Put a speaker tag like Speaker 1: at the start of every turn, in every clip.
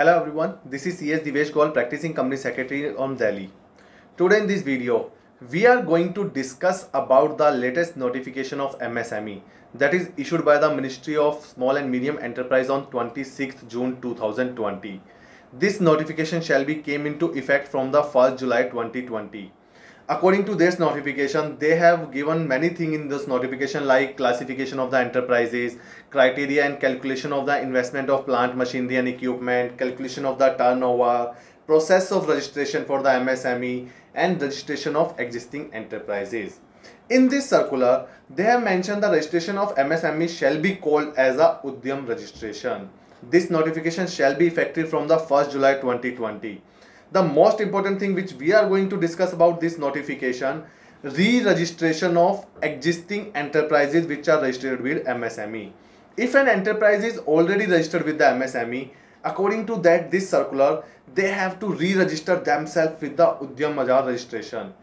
Speaker 1: Hello everyone, this is CS Divesh Goyal, practicing company secretary on Delhi. Today in this video, we are going to discuss about the latest notification of MSME that is issued by the Ministry of Small and Medium Enterprise on 26th June 2020. This notification shall be came into effect from the 1st July 2020 according to this notification they have given many things in this notification like classification of the enterprises criteria and calculation of the investment of plant machinery and equipment calculation of the turnover process of registration for the msme and registration of existing enterprises. In this circular they have mentioned the registration of msme shall be called as a udyam registration. This notification shall be effective from the 1st july 2020 the most important thing which we are going to discuss about this notification re-registration of existing enterprises which are registered with MSME. If an enterprise is already registered with the MSME, according to that this circular, they have to re-register themselves with the Udyam Bazaar registration.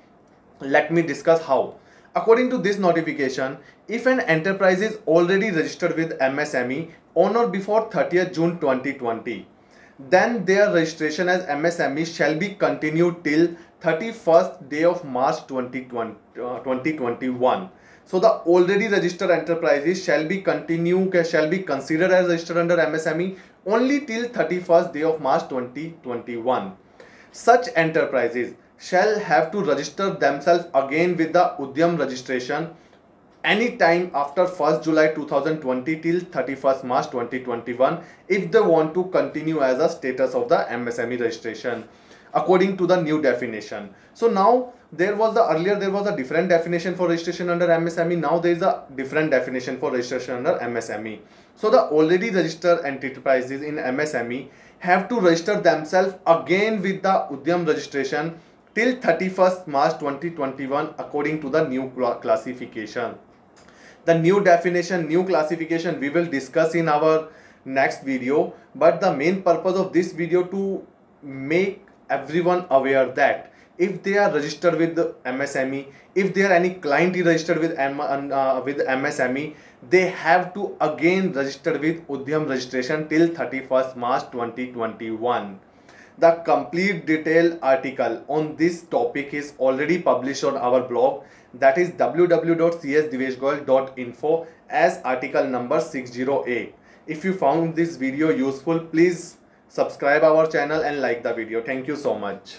Speaker 1: Let me discuss how. According to this notification, if an enterprise is already registered with MSME on or before 30th June 2020, then their registration as MSME shall be continued till 31st day of March 2020, uh, 2021. So the already registered enterprises shall be continue shall be considered as registered under MSME only till 31st day of March 2021. Such enterprises shall have to register themselves again with the Udyam registration any time after 1st July 2020 till 31st March 2021 if they want to continue as a status of the MSME registration according to the new definition. So now there was the earlier there was a different definition for registration under MSME now there is a different definition for registration under MSME. So the already registered enterprises in MSME have to register themselves again with the Udyam registration till 31st March 2021 according to the new classification the new definition new classification we will discuss in our next video but the main purpose of this video to make everyone aware that if they are registered with MSME, if there are any client registered with M, uh, with MSME, they have to again register with Udyam registration till 31st March 2021. The complete detailed article on this topic is already published on our blog that is www.csdiveshgoel.info as article number 608. If you found this video useful, please subscribe our channel and like the video. Thank you so much.